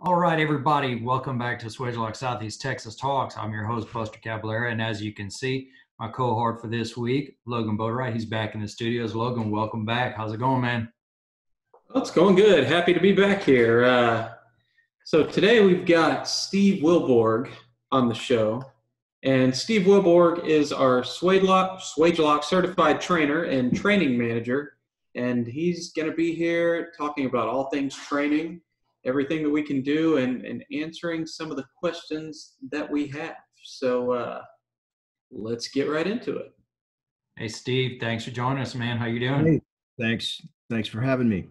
All right, everybody, welcome back to Swagelok Southeast Texas Talks. I'm your host, Buster Caballera, and as you can see, my cohort for this week, Logan Boatwright, he's back in the studios. Logan, welcome back. How's it going, man? Well, it's going good. Happy to be back here. Uh, so today we've got Steve Willborg on the show. And Steve Willborg is our Swagelok, Swagelok certified trainer and training manager. And he's going to be here talking about all things training everything that we can do and, and answering some of the questions that we have. So uh, let's get right into it. Hey, Steve, thanks for joining us, man. How you doing? Hey, thanks. Thanks for having me.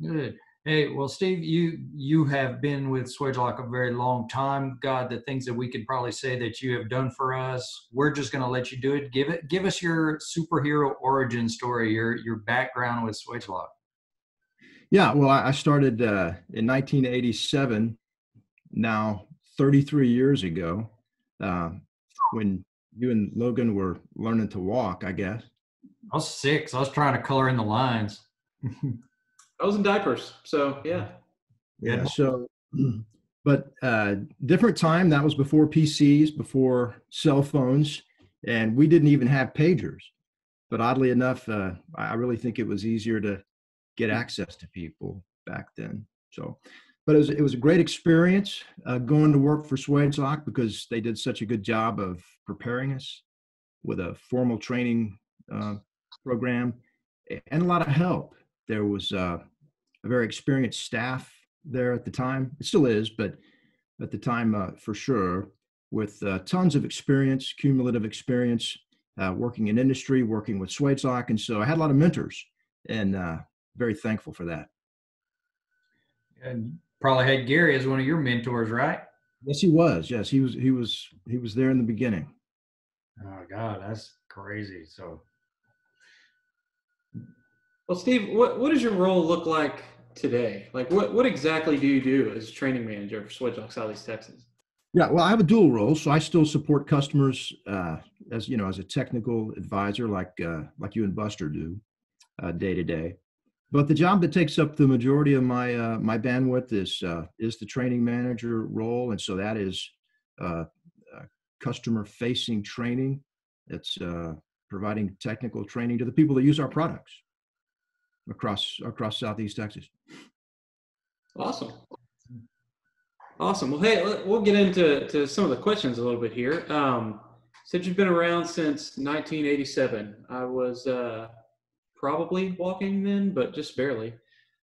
Good. Hey, well, Steve, you you have been with Swagelok a very long time. God, the things that we could probably say that you have done for us, we're just going to let you do it. Give it. Give us your superhero origin story, your your background with Swagelok. Yeah, well, I started uh, in 1987, now 33 years ago, uh, when you and Logan were learning to walk, I guess. I was six. I was trying to color in the lines. I was in diapers, so yeah. Yeah. So, but uh, different time. That was before PCs, before cell phones, and we didn't even have pagers. But oddly enough, uh, I really think it was easier to get access to people back then. So, but it was it was a great experience uh, going to work for Swagelok because they did such a good job of preparing us with a formal training uh, program and a lot of help. There was uh, a very experienced staff there at the time. It still is, but at the time uh, for sure, with uh, tons of experience, cumulative experience, uh, working in industry, working with Swagelok, and so I had a lot of mentors and very thankful for that. And probably had Gary as one of your mentors, right? Yes, he was. Yes, he was. He was. He was there in the beginning. Oh God, that's crazy. So, well, Steve, what what does your role look like today? Like, what what exactly do you do as training manager for Swagelok Southeast Texas? Yeah, well, I have a dual role, so I still support customers uh, as you know as a technical advisor, like uh, like you and Buster do, uh, day to day. But the job that takes up the majority of my uh, my bandwidth is uh, is the training manager role, and so that is uh, uh customer facing training. It's uh, providing technical training to the people that use our products across across Southeast Texas. Awesome. Awesome. Well, hey, we'll get into to some of the questions a little bit here. Um, since you've been around since 1987, I was uh, probably walking then, but just barely.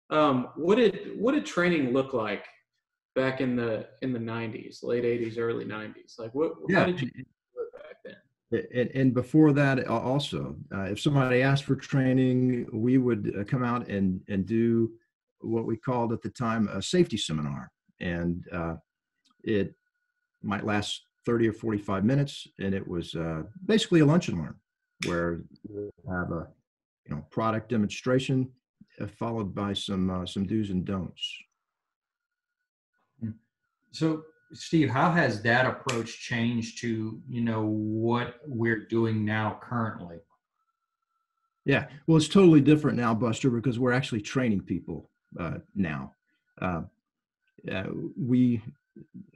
Um, what did what did training look like back in the in the '90s, late '80s, early '90s? Like, what? Yeah. How did you do back then? And, and before that, also, uh, if somebody asked for training, we would uh, come out and and do what we called at the time a safety seminar, and uh, it might last 30 or 45 minutes, and it was uh, basically a lunch and learn, where we have a you know product demonstration uh, followed by some uh, some do's and don'ts. Hmm. so steve how has that approach changed to you know what we're doing now currently? Yeah. Well it's totally different now buster because we're actually training people uh, now. Uh, we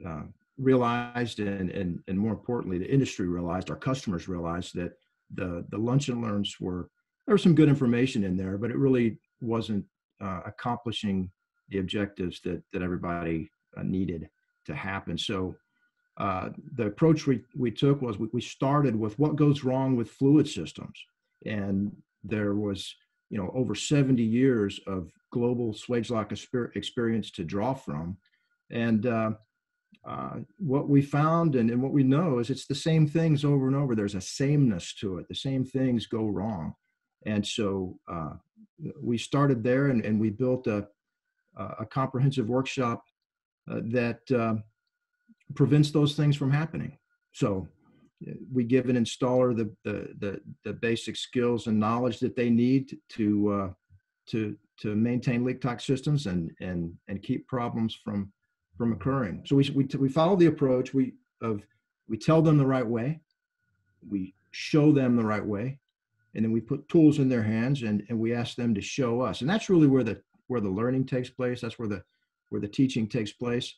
uh, realized and, and and more importantly the industry realized our customers realized that the the lunch and learns were there was some good information in there, but it really wasn't uh, accomplishing the objectives that that everybody uh, needed to happen. So uh, the approach we, we took was we, we started with what goes wrong with fluid systems, and there was you know over 70 years of global Swagelok experience to draw from, and uh, uh, what we found and, and what we know is it's the same things over and over. There's a sameness to it. The same things go wrong. And so uh, we started there and, and we built a, a comprehensive workshop uh, that uh, prevents those things from happening. So uh, we give an installer the, the, the, the, basic skills and knowledge that they need to, uh, to, to maintain leak-tight systems and, and, and keep problems from, from occurring. So we, we, we follow the approach we, of we tell them the right way, we show them the right way, and then we put tools in their hands and, and we ask them to show us and that's really where the where the learning takes place that's where the where the teaching takes place,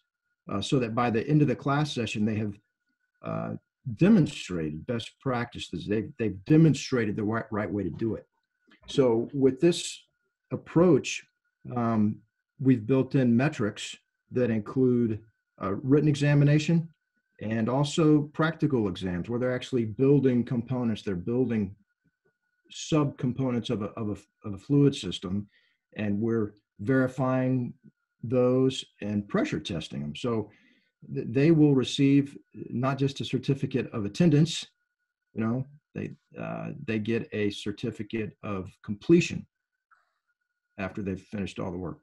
uh, so that by the end of the class session, they have uh, demonstrated best practices. They've, they've demonstrated the right, right way to do it. So with this approach, um, we've built in metrics that include uh, written examination and also practical exams where they're actually building components. They're building subcomponents of a, of a, of a fluid system and we're verifying those and pressure testing them. So they will receive not just a certificate of attendance, you know, they uh, they get a certificate of completion after they've finished all the work.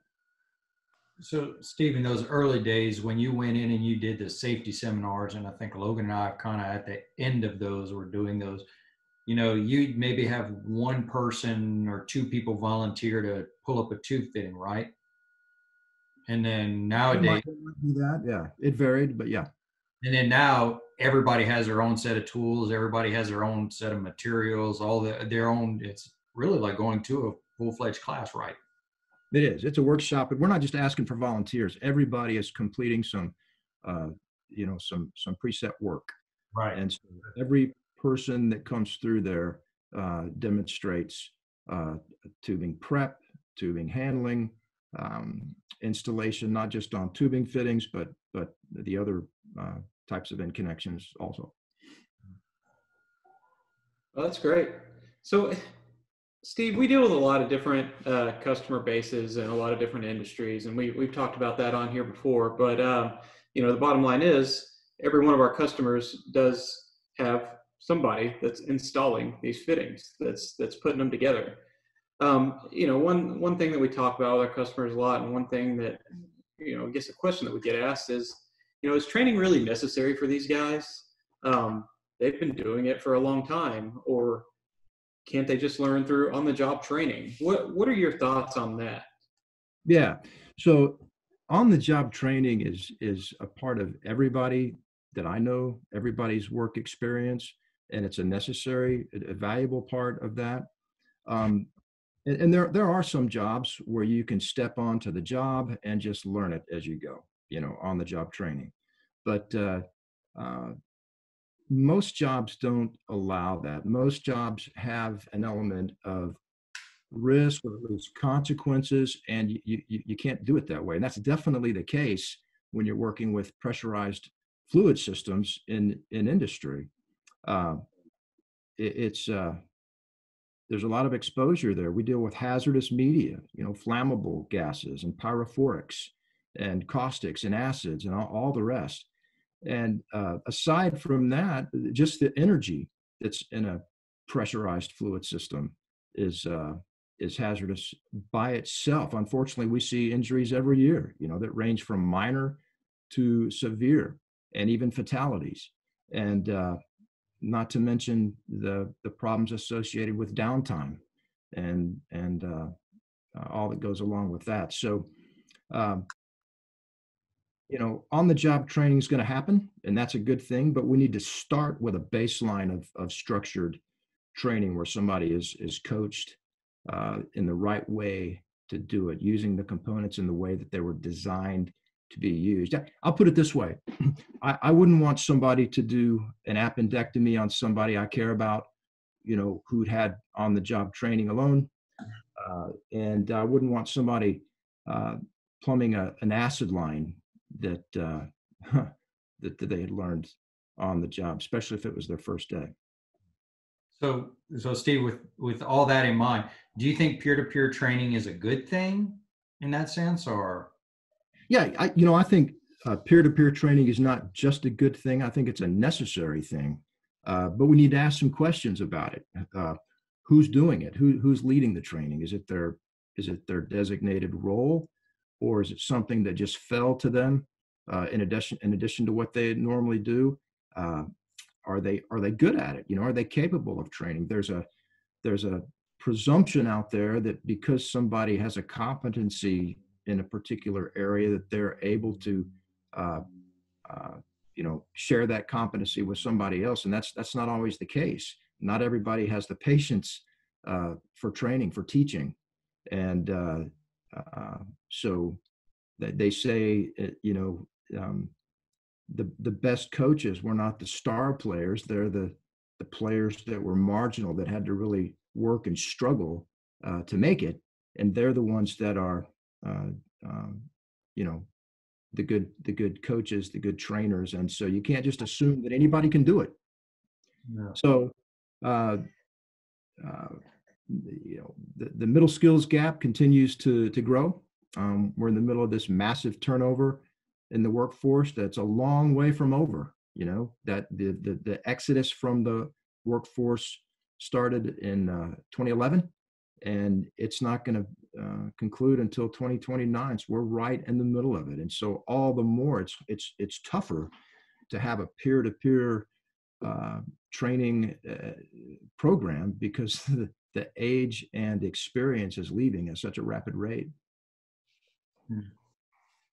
So, Steve, in those early days when you went in and you did the safety seminars, and I think Logan and I kind of at the end of those were doing those. You know, you maybe have one person or two people volunteer to pull up a tube fitting, right? And then nowadays, do that. Yeah, it varied, but yeah. And then now everybody has their own set of tools. Everybody has their own set of materials. All the, their own. It's really like going to a full fledged class, right? It is. It's a workshop, but we're not just asking for volunteers. Everybody is completing some, uh, you know, some some preset work. Right. And so every person that comes through there uh, demonstrates uh, tubing prep, tubing handling, um, installation, not just on tubing fittings, but but the other uh, types of end connections also. Well, that's great. So, Steve, we deal with a lot of different uh, customer bases and a lot of different industries, and we we've talked about that on here before. But um, you know, the bottom line is every one of our customers does have somebody that's installing these fittings, that's that's putting them together um, you know, one one thing that we talk about with our customers a lot, and one thing that you know, I guess a question that we get asked is, you know, is training really necessary for these guys? Um, they've been doing it for a long time, or can't they just learn through on-the-job training? What What are your thoughts on that? Yeah, so on-the-job training is is a part of everybody that I know, everybody's work experience, and it's a necessary, a valuable part of that. Um, and, and there there are some jobs where you can step onto the job and just learn it as you go you know on the job training. But uh, uh, most jobs don't allow that. Most jobs have an element of risk or at least consequences and you, you, you can't do it that way. And that's definitely the case when you're working with pressurized fluid systems in in industry uh, it, it's uh, there's a lot of exposure there. We deal with hazardous media, you know, flammable gases and pyrophorics and caustics and acids and all, all the rest. And uh, aside from that, just the energy that's in a pressurized fluid system is uh, is hazardous by itself. Unfortunately, we see injuries every year, you know, that range from minor to severe and even fatalities. And uh, not to mention the the problems associated with downtime and and uh, uh, all that goes along with that. So, um, you know, on the job training is going to happen, and that's a good thing. But we need to start with a baseline of of structured training where somebody is is coached uh, in the right way to do it, using the components in the way that they were designed to be used. I'll put it this way I, I wouldn't want somebody to do an appendectomy on somebody I care about, you know, who'd had on the job training alone. Uh, and I wouldn't want somebody uh, plumbing a, an acid line that, uh, that, that they had learned on the job, especially if it was their first day. So, so Steve, with with all that in mind, do you think peer-to-peer training is a good thing in that sense, or yeah, I, you know, I think uh, peer-to-peer training is not just a good thing. I think it's a necessary thing, uh, but we need to ask some questions about it. Uh, who's doing it? Who, who's leading the training? Is it their is it their designated role, or is it something that just fell to them uh, in addition in addition to what they normally do? Uh, are they are they good at it? You know, are they capable of training? There's a there's a presumption out there that because somebody has a competency in a particular area that they're able to uh, uh, you know share that competency with somebody else and that's that's not always the case. Not everybody has the patience uh, for training for teaching and uh, uh, so they, they say, uh, you know, um, the the best coaches were not the star players; they're the the players that were marginal that had to really work and struggle to make it, and they're the ones that are, uh, um, you know, the good the good coaches, the good trainers, and so you can't just assume that anybody can do it. No. So, uh, uh, you know, the, the middle skills gap continues to to grow. Um, we're in the middle of this massive turnover in the workforce. That's a long way from over. You know that the the, the exodus from the workforce started in uh, 2011, and it's not going to uh, conclude until 2029. So we're right in the middle of it, and so all the more it's it's it's tougher to have a peer-to-peer uh, training uh, program because the, the age and experience is leaving at such a rapid rate.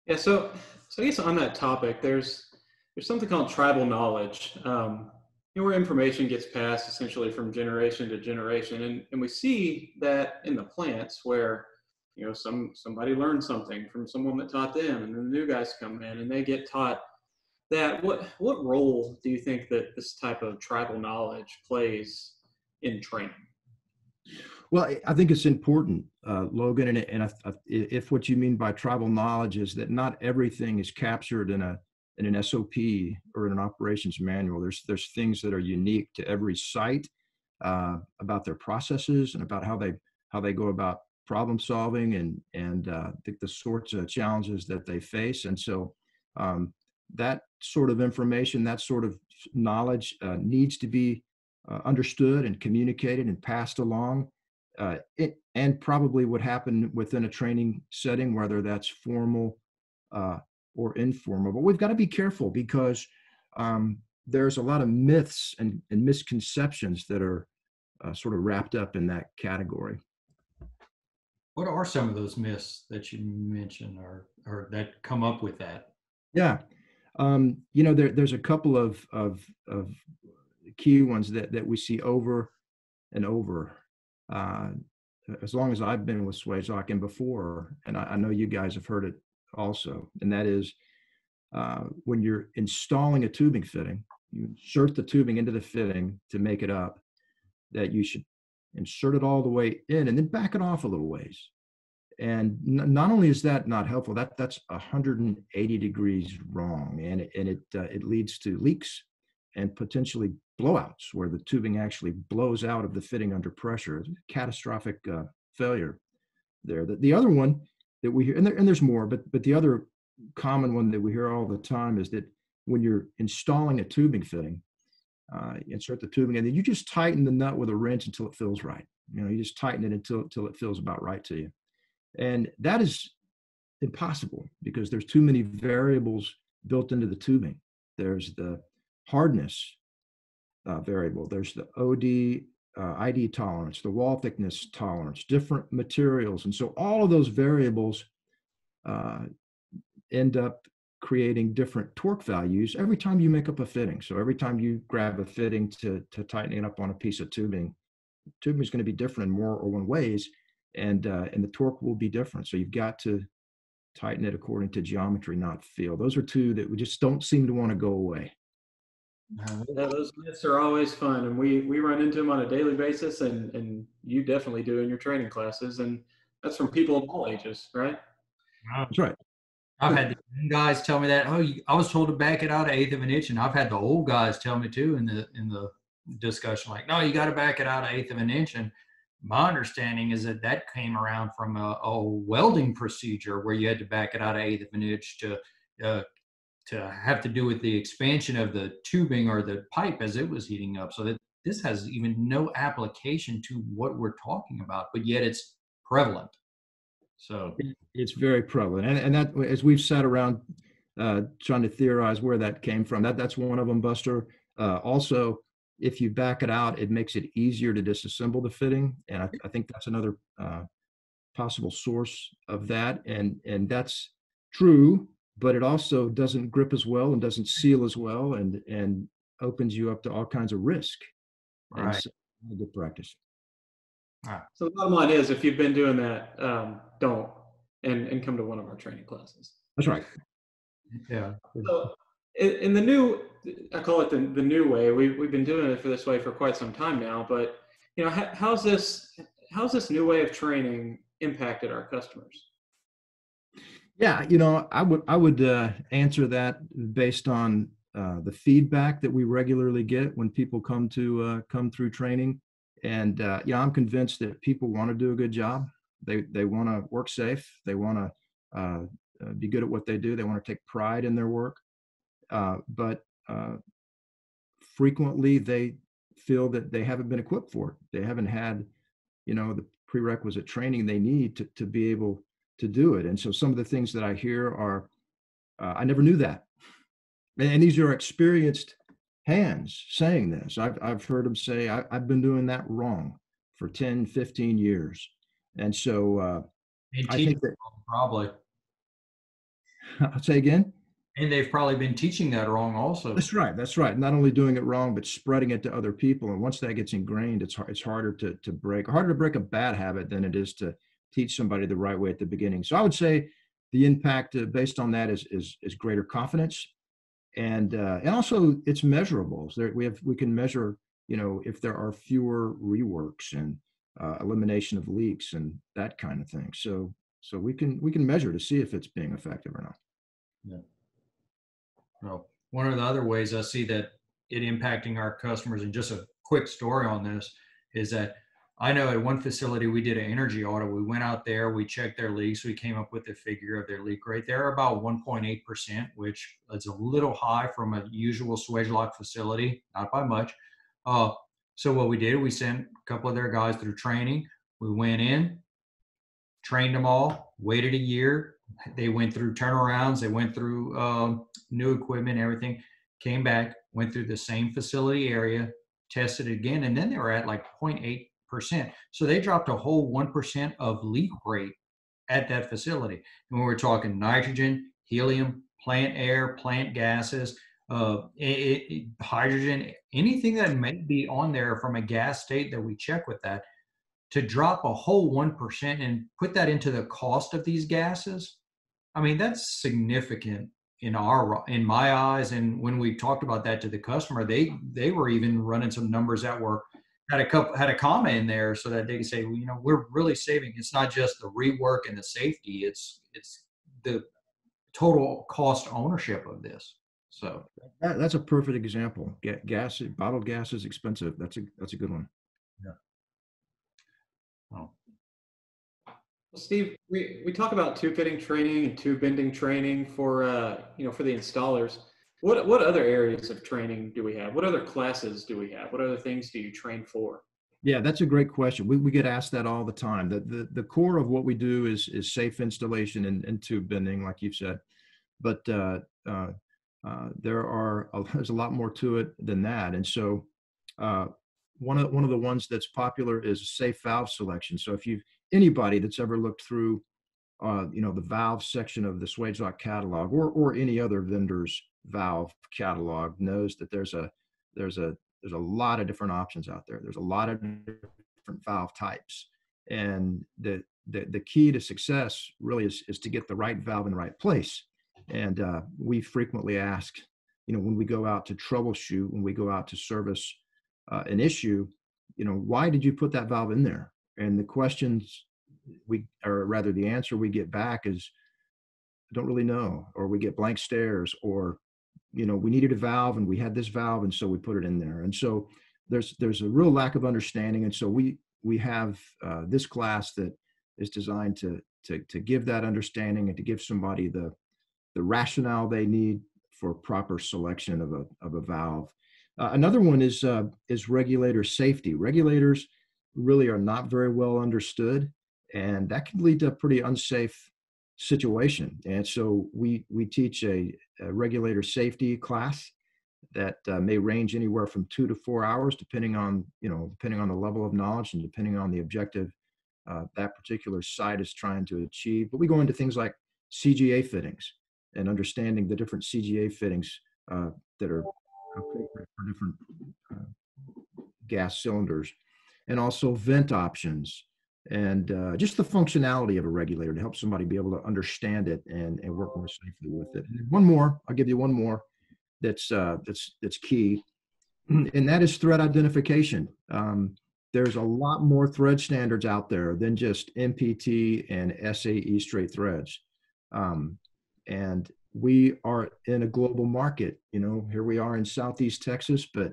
Yeah, so so I guess on that topic, there's there's something called tribal knowledge, um, you know, where information gets passed essentially from generation to generation, and and we see that in the plants where you know some somebody learned something from someone that taught them, and then the new guys come in and they get taught that. What what role do you think that this type of tribal knowledge plays in training? Well, I think it's important, uh, Logan, and, and if what you mean by tribal knowledge is that not everything is captured in a in an SOP or in an operations manual, there's there's things that are unique to every site uh, about their processes and about how they how they go about problem solving and and uh, the, the, sorts of challenges that they face, and so um, that sort of information, that sort of knowledge uh, needs to be uh, understood and communicated and passed along uh, it, and probably would happen within a training setting, whether that's formal uh, or informal. But we've got to be careful because um, there's a lot of myths and, and misconceptions that are uh, sort of wrapped up in that category. What are some of those myths that you mentioned or, or that come up with that? Yeah. Um, you know, there, there's a couple of, of, of key ones that, that we see over and over uh, as long as I've been with Swagelok and before, and I, I, know you guys have heard it also, and that is uh, when you're installing a tubing fitting, you insert the tubing into the fitting to make it up, that you should insert it all the way in and then back it off a little ways. And n- not only is that not helpful, that that's 180 degrees wrong, and it, and it uh, it leads to leaks and potentially blowouts where the tubing actually blows out of the fitting under pressure. Catastrophic uh, failure there. The, the other one that we hear, and, there, and there's more, but but the other common one that we hear all the time is that when you're installing a tubing fitting, uh, insert the tubing and then you just tighten the nut with a wrench until it feels right. You know, you just tighten it until until it feels about right to you, and that is impossible because there's too many variables built into the tubing. There's the hardness uh, variable. There's the OD uh, ID tolerance, the wall thickness tolerance, different materials. And so all of those variables uh, end up creating different torque values every time you make up a fitting. So every time you grab a fitting to, to tighten it up on a piece of tubing, tubing is going to be different in more or one ways, and, uh, and the torque will be different. So you've got to tighten it according to geometry, not feel. Those are two that we just don't seem to want to go away. Yeah, those myths are always fun, and we we run into them on a daily basis, and and you definitely do in your training classes, and that's from people of all ages, right? That's right. I've had the guys tell me that. Oh, you, I was told to back it out an eighth of an inch, and I've had the old guys tell me too in the in the discussion, like, no, you got to back it out an eighth of an inch. And my understanding is that that came around from a, a welding procedure where you had to back it out an eighth of an inch to uh, to have to do with the expansion of the tubing or the pipe as it was heating up. So that this has even no application to what we're talking about, but yet it's prevalent. So it's very prevalent, and and that as we've sat around uh, trying to theorize where that came from, that that's one of them, Buster. Uh, also, if you back it out, it makes it easier to disassemble the fitting, and I, I think that's another uh, possible source of that, and and that's true but it also doesn't grip as well and doesn't seal as well and and opens you up to all kinds of risk. Right. So, good practice. Right. So the bottom line is, if you've been doing that, um, don't and, and come to one of our training classes. That's right. Yeah. So in, the new, I call it the, the new way. We, we've been doing it for this way for quite some time now, but you know, how, how's this, how's this new way of training impacted our customers? Yeah, you know, I would I would uh, answer that based on uh, the feedback that we regularly get when people come to uh, come through training, and uh, yeah, I'm convinced that people want to do a good job. They they want to work safe. They want to uh, uh, be good at what they do. They want to take pride in their work, uh, but uh, frequently they feel that they haven't been equipped for it. They haven't had, you know, the prerequisite training they need to to be able to do it. And so some of the things that I hear are, I never knew that. And, and, these are experienced hands saying this. I've, I've heard them say, I, have been doing that wrong for 10, 15 years. And so uh, I think that probably. I'll say again. And they've probably been teaching that wrong also. That's right. That's right. Not only doing it wrong, but spreading it to other people. And once that gets ingrained, it's hard, it's harder to to break. Harder to break a bad habit than it is to teach somebody the right way at the beginning. So I would say the impact uh, based on that is, is, is greater confidence. And, uh, and also it's measurable. So there, we have, we can measure, you know, if there are fewer reworks and uh, elimination of leaks and that kind of thing. So, so we can, we can measure to see if it's being effective or not. Yeah. Well, one of the other ways I see that it impacting our customers and just a quick story on this is that I know at one facility we did an energy audit. We went out there, we checked their leaks, we came up with a figure of their leak rate. They're about 1.8%, which is a little high from a usual Swagelok facility, not by much. Uh, so what we did, we sent a couple of their guys through training. We went in, trained them all, waited a year. They went through turnarounds, they went through um, new equipment, everything, came back, went through the same facility area, tested again, and then they were at like 0.8 so they dropped a whole 1% of leak rate at that facility. And when we were talking nitrogen, helium, plant air, plant gases, uh, it, it, hydrogen, anything that may be on there from a gas state that we check with that, to drop a whole 1% and put that into the cost of these gases, I mean, that's significant in our in my eyes and when we talked about that to the customer they they were even running some numbers that were had a couple had a comma in there so that they can say, well, you know, we're really saving. It's not just the rework and the safety; it's it's the total cost ownership of this. So that, that's a perfect example. Get gas, bottled gas is expensive. That's a that's a good one. Yeah. Well, Steve, we, we talk about tube fitting training and tube bending training for uh, you know for the installers. What what other areas of training do we have? What other classes do we have? What other things do you train for? Yeah, that's a great question. We, we get asked that all the time. The, the the core of what we do is is safe installation and, and tube bending, like you've said. But uh, uh, uh, there are a, there's a lot more to it than that. And so uh, one of one of the ones that's popular is safe valve selection. So if you anybody that's ever looked through uh, you know the valve section of the Swagelok catalog or or any other vendor's valve catalog knows that there's a there's a there's a lot of different options out there. There's a lot of different valve types, and the the, the key to success really is is to get the right valve in the right place. And uh, we frequently ask, you know, when we go out to troubleshoot, when we go out to service uh, an issue, you know, why did you put that valve in there? And the questions we, or rather, the answer we get back is, I don't really know, or we get blank stares, or you know we needed a valve and we had this valve and so we put it in there. And so there's there's a real lack of understanding. And so we we have uh, this class that is designed to to to give that understanding and to give somebody the the rationale they need for proper selection of a of a valve. Uh, another one is uh, is regulator safety. Regulators really are not very well understood and that can lead to pretty unsafe situation. And so we we teach a, a regulator safety class that uh, may range anywhere from two to four hours, depending on you know depending on the level of knowledge and depending on the objective uh, that particular site is trying to achieve. But we go into things like CGA fittings and understanding the different CGA fittings uh, that are appropriate for different uh, gas cylinders, and also vent options and uh, just the functionality of a regulator to help somebody be able to understand it and, and work more safely with it. And one more, I'll give you one more that's uh, that's that's key, and that is thread identification. Um, there's a lot more thread standards out there than just MPT and SAE straight threads, um, and we are in a global market. You know, here we are in Southeast Texas, but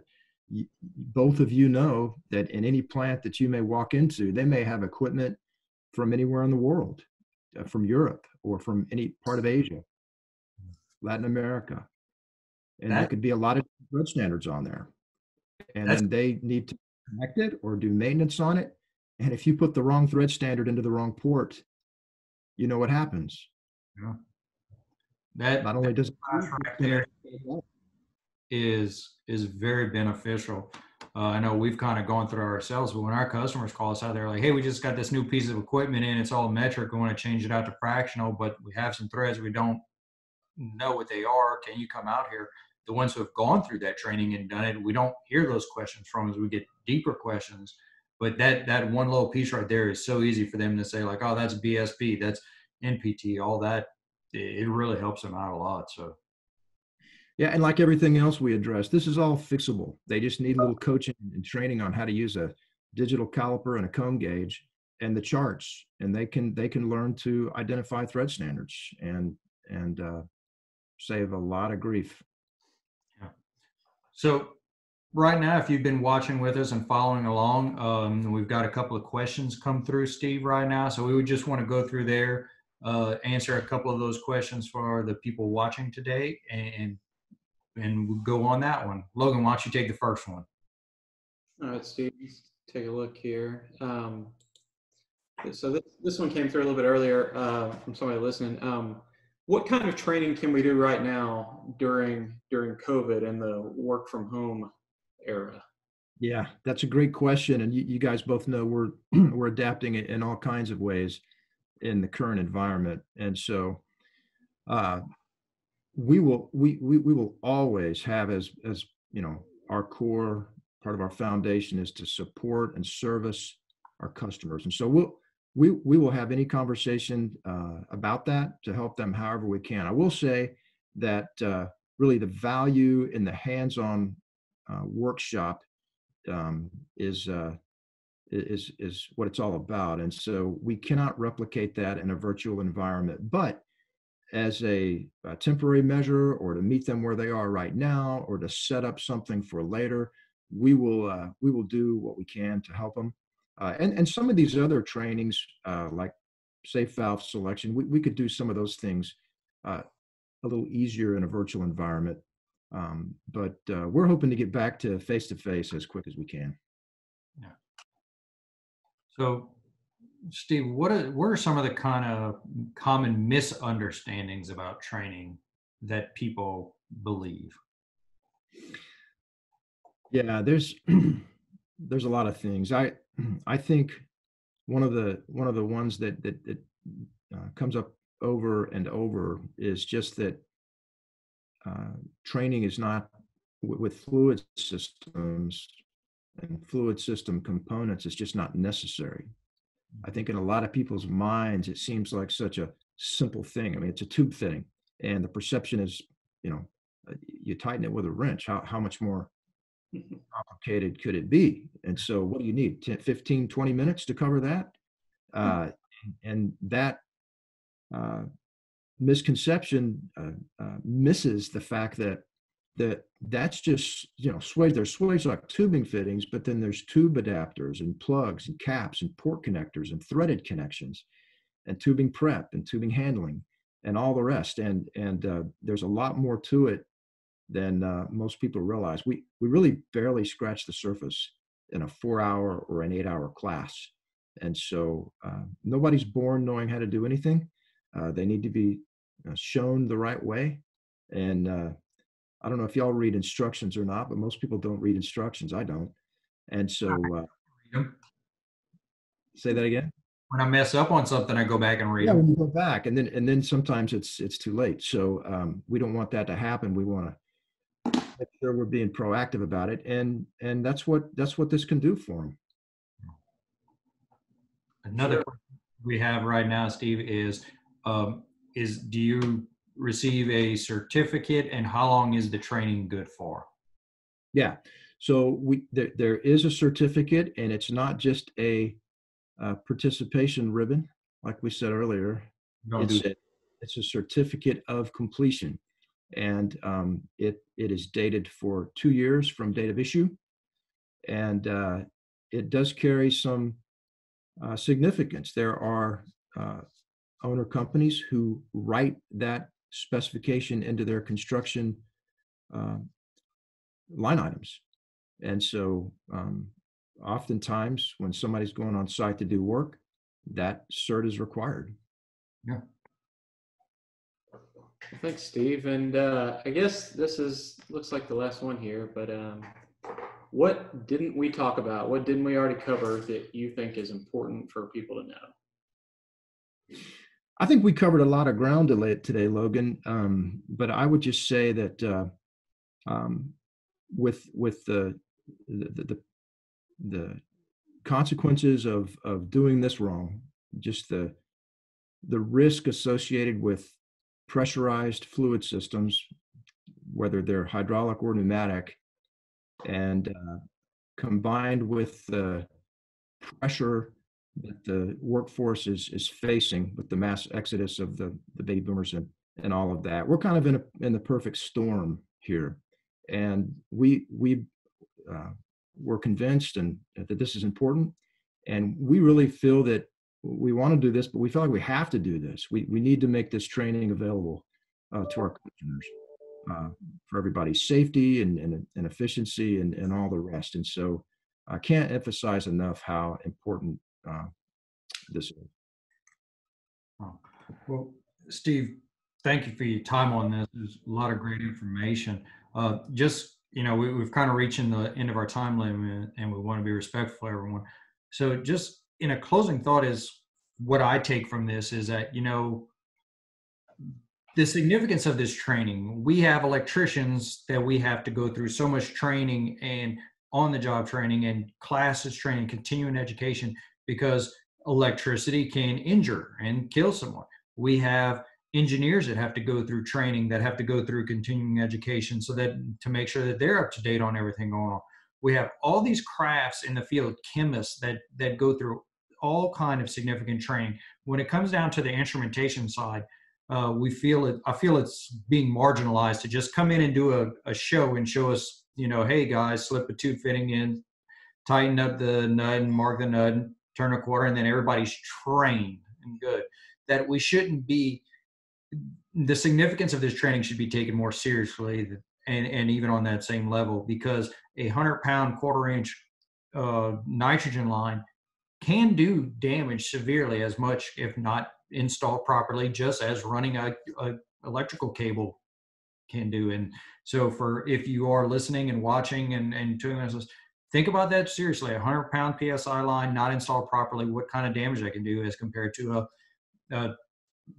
both of you know that in any plant that you may walk into, they may have equipment from anywhere in the world, uh, from Europe or from any part of Asia, Latin America. And that, there could be a lot of thread standards on there. And then they need to connect it or do maintenance on it. And if you put the wrong thread standard into the wrong port, you know what happens. Yeah. That not only does it right there is is very beneficial. Uh, I know we've kind of gone through ourselves, but when our customers call us out, they're like, "Hey, we just got this new piece of equipment in. It's all metric. We want to change it out to fractional, but we have some threads we don't know what they are. Can you come out here?" The ones who have gone through that training and done it, we don't hear those questions from us. We get deeper questions, but that that one little piece right there is so easy for them to say, like, "Oh, that's BSP. That's NPT. All that." It really helps them out a lot. So yeah, and like everything else we address, this is all fixable. They just need a little coaching and training on how to use a digital caliper and a comb gauge and the charts, and they can they can learn to identify thread standards and and uh, save a lot of grief. Yeah. So right now, if you've been watching with us and following along, um, we've got a couple of questions come through, Steve, right now. So we would just want to go through there, uh, answer a couple of those questions for the people watching today, and and we'll go on that one. Logan, why don't you take the first one? All right, Steve, take a look here. Um, so this, this one came through a little bit earlier uh, from somebody listening. Um, what kind of training can we do right now during during COVID and the work from home era? Yeah, that's a great question, and you, you guys both know we're we're adapting it in all kinds of ways in the current environment, and so uh, we will we, we we will always have as as you know our core part of our foundation is to support and service our customers. And so we'll we we will have any conversation uh, about that to help them however we can. I will say that uh, really the value in the hands-on uh, workshop um, is uh, is is what it's all about. And so we cannot replicate that in a virtual environment. But as a, a, temporary measure or to meet them where they are right now or to set up something for later we will uh, we will do what we can to help them uh, and and some of these other trainings uh, like safe valve selection we, we could do some of those things uh, a little easier in a virtual environment um, but uh, we're hoping to get back to face to face as quick as we can. Yeah. So Steve, what are what are some of the kind of common misunderstandings about training that people believe? Yeah, there's there's a lot of things. I I think one of the one of the ones that that, that uh, comes up over and over is just that uh, training is not w- with fluid systems and fluid system components. It's just not necessary. I think in a lot of people's minds, it seems like such a simple thing. I mean, it's a tube thing, and the perception is, you know, uh, you tighten it with a wrench. How, how much more complicated could it be? And so, what do you need? 10, 15, 20 minutes to cover that? Hmm. Uh, and that uh, misconception uh, uh, misses the fact that that that's just you know swage there's Swagelok tubing fittings but then there's tube adapters and plugs and caps and port connectors and threaded connections and tubing prep and tubing handling and all the rest. And and uh, there's a lot more to it than uh, most people realize. We we really barely scratch the surface in a four hour or an eight hour class. And so uh, nobody's born knowing how to do anything. Uh, they need to be uh, shown the right way. And uh, I don't know if y'all read instructions or not, but most people don't read instructions. I don't. And so, uh, say that again. When I mess up on something, I go back and read. Yeah, when you go back, and then and then sometimes it's it's too late. So um, we don't want that to happen. We want to make sure we're being proactive about it, and and that's what that's what this can do for them. Another Sure. question we have right now, Steve, is um, is do you receive a certificate and how long is the training good for? Yeah. So we there, there is a certificate, and it's not just a, uh participation ribbon, like we said earlier. Don't It's do a, it's a certificate of completion, and um, it it is dated for two years from date of issue, and uh, it does carry some uh, significance. There are uh, owner companies who write that specification into their construction um, line items, and so um, oftentimes when somebody's going on site to do work, that cert is required. Yeah. Thanks, Steve. And uh, I guess this is looks like the last one here, but um, what didn't we talk about? What didn't we already cover that you think is important for people to know? I think we covered a lot of ground today, Logan. Um, but I would just say that uh, um, with with the the, the the consequences of of doing this wrong, just the the risk associated with pressurized fluid systems, whether they're hydraulic or pneumatic, and uh, combined with the pressure that the workforce is is facing with the mass exodus of the the baby boomers and and all of that. We're kind of in a in the perfect storm here, and we we uh, we're convinced and that this is important, and we really feel that we want to do this, but we feel like we have to do this. We we need to make this training available uh, to our customers uh, for everybody's safety and and, and efficiency and and all the rest. And so I can't emphasize enough how important uh. Well, Steve, thank you for your time on this. There's a lot of great information. Uh, just, you know, we, we've kind of reaching the end of our time limit and we want to be respectful of everyone. So just in a closing thought is what I take from this is that, you know, the significance of this training, we have electricians that we have to go through so much training and on the job training and classes training, continuing education, because electricity can injure and kill someone. We have engineers that have to go through training that have to go through continuing education so that to make sure that they're up to date on everything going on we have all these crafts in the field chemists that that go through all kind of significant training when it comes down to the instrumentation side uh, we feel it i feel it's being marginalized to just come in and do a, a show and show us you know hey guys slip a tube fitting in tighten up the nut and mark the nut and turn a quarter and then everybody's trained and good. That we shouldn't be the significance of this training should be taken more seriously and, and even on that same level because a 100 pound quarter inch uh, nitrogen line can do damage severely as much if not installed properly just as running a, a electrical cable can do. And so for if you are listening and watching and and doing this think about that seriously a 100 pound psi line not installed properly what kind of damage that can do as compared to a, a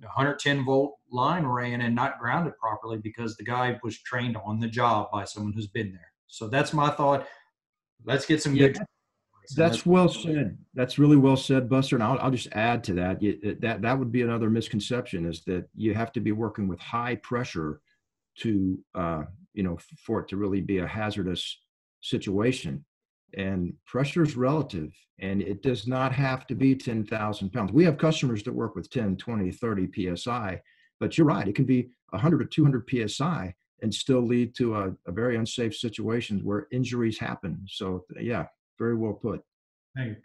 110 volt line ran and not grounded properly because the guy was trained on the job by someone who's been there. So that's my thought. Let's get some Yeah, good. That's well said. That's really well said, Buster. And I'll, I'll just add to that. You, that that would be another misconception is that you have to be working with high pressure to, uh, you know, for it to really be a hazardous situation. And pressure is relative, and it does not have to be 10,000 pounds. We have customers that work with 10, 20, 30 psi, but you're right. It can be 100 or 200 psi and still lead to a, a very unsafe situation where injuries happen. So, yeah, very well put. Thank you.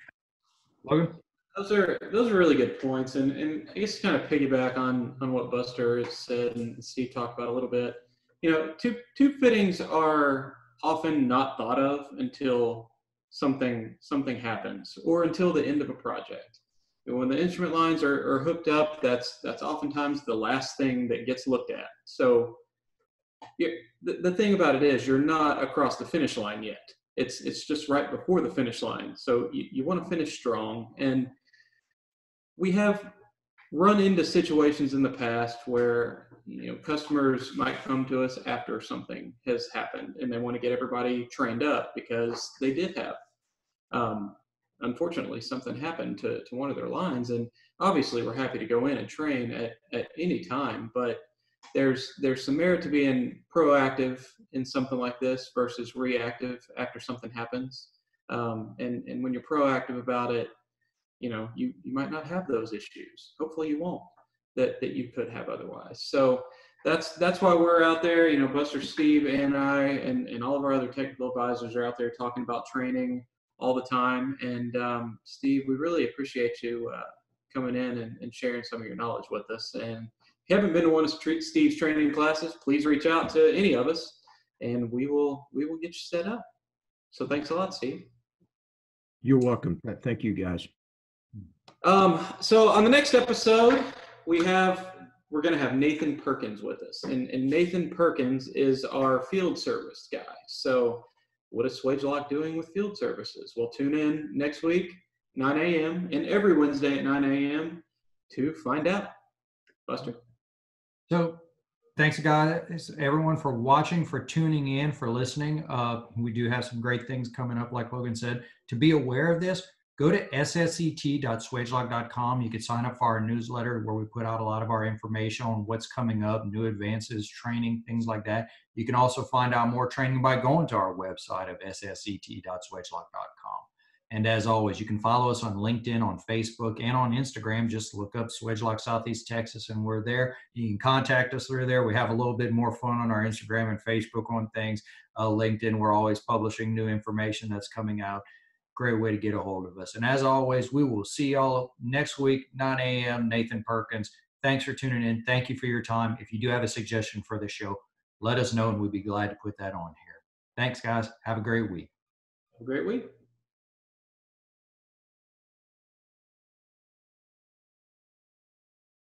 Logan? Those are those are really good points, and and I guess to kind of piggyback on on what Buster has said and Steve talked about a little bit. You know, tube tube fittings are often not thought of until something something happens or until the end of a project. And when the instrument lines are, are hooked up, that's that's oftentimes the last thing that gets looked at. So the, the thing about it is you're not across the finish line yet. It's it's just right before the finish line. So you, you want to finish strong. And we have run into situations in the past where you know customers might come to us after something has happened and they want to get everybody trained up because they did have um, unfortunately something happened to, to one of their lines and obviously we're happy to go in and train at, at any time but there's there's some merit to being proactive in something like this versus reactive after something happens. Um, and and when you're proactive about it you know you you might not have those issues. Hopefully you won't that that you could have otherwise. So that's that's why we're out there. You know buster steve and i and, and all of our other technical advisors are out there talking about training all the time and um, steve we really appreciate you uh, coming in and, and sharing some of your knowledge with us and if you haven't been to one of steve's training classes please reach out to any of us and we will we will get you set up so thanks a lot steve You're welcome. Thank you, guys. Um, so on the next episode, we have we're going to have Nathan Perkins with us, and, and Nathan Perkins is our field service guy. So, what is Swagelok doing with field services? Well, tune in next week, 9 a.m. and every Wednesday at 9 a.m. to find out. Buster. So thanks guys, everyone for watching, for tuning in, for listening. Uh, we do have some great things coming up, like Logan said. To be aware of this, go to sset.swagelok.com. You can sign up for our newsletter where we put out a lot of our information on what's coming up, new advances, training, things like that. You can also find out more training by going to our website of sset.swagelok.com. And as always, you can follow us on LinkedIn, on Facebook, and on Instagram. Just look up Swagelok Southeast Texas, and we're there. You can contact us through there. We have a little bit more fun on our Instagram and Facebook on things. Uh, LinkedIn, we're always publishing new information that's coming out. Great way to get a hold of us. And as always, we will see y'all next week, 9 a.m. Nathan Perkins. Thanks for tuning in. Thank you for your time. If you do have a suggestion for the show, let us know, and we'd be glad to put that on here. Thanks, guys. Have a great week. Have a great week.